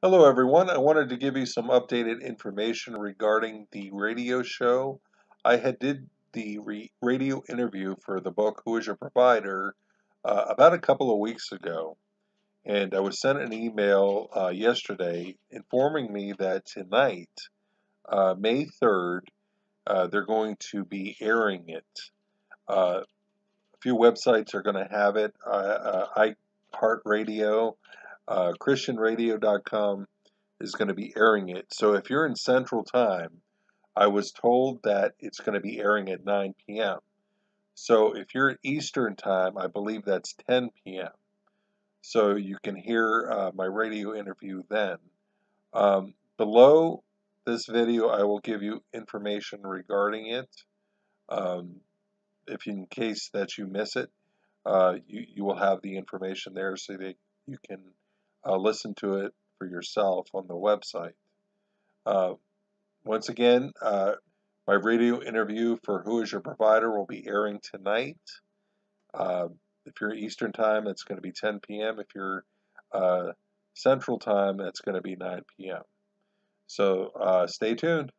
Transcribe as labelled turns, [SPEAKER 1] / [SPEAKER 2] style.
[SPEAKER 1] Hello, everyone. I wanted to give you some updated information regarding the radio show. I had did the radio interview for the book Who is Your Provider uh, about a couple of weeks ago, and I was sent an email uh, yesterday informing me that tonight, uh, May 3rd, uh, they're going to be airing it. Uh, a few websites are going to have it. Uh, ChristianRadio.com is going to be airing it. So if you're in Central Time, I was told that it's going to be airing at 9 p.m. So if you're at Eastern Time, I believe that's 10 p.m. So you can hear uh, my radio interview then. Um, below this video, I will give you information regarding it. Um, if in case that you miss it, uh, you, you will have the information there so that you can uh, listen to it for yourself on the website. Uh, once again, uh, my radio interview for Who is Your Provider will be airing tonight. Uh, if you're Eastern Time, it's going to be 10 p.m. If you're uh, Central Time, it's going to be 9 p.m. So uh, stay tuned.